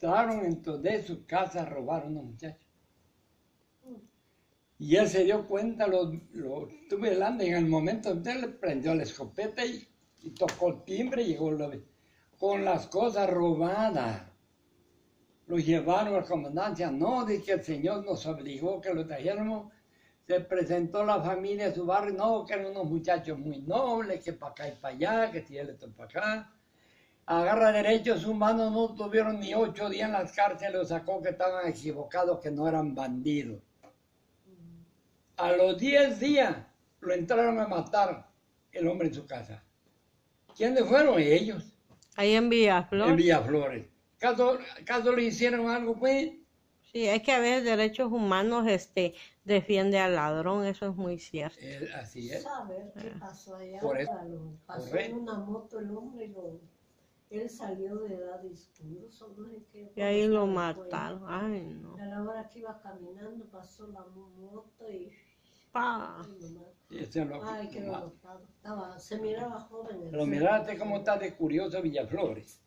entraron entonces de su casa a robar a unos muchachos. Y él se dio cuenta, lo, lo estuve velando en el momento entonces le prendió la escopeta y, y tocó el timbre y llegó con las cosas robadas. Lo llevaron a la comandancia. No, dice el Señor nos obligó que lo trajéramos. Se presentó la familia de su barrio. No, que eran unos muchachos muy nobles, que para acá y para allá, que si él está para acá. Agarra derechos humanos, no tuvieron ni ocho días en las cárceles, lo sacó que estaban equivocados, que no eran bandidos. A los diez días lo entraron a matar el hombre en su casa. ¿Quiénes fueron? Ellos. Ahí en Villaflor. En Villaflores. ¿Caso, ¿Caso le hicieron algo, pues? Sí, es que a veces derechos humanos este, defiende al ladrón, eso es muy cierto. Eh, así es. saber qué pasó allá. Por eso, pasó en una moto el hombre y lo, él salió de edad discurso, no sé qué. Y ahí lo mataron. Ay, no. A la hora que iba caminando pasó la moto y... Pa. Ay, lo- Ay, qué lo-. Estaba, se miraba joven. el Pero señor. miraste cómo está de curioso Villaflores.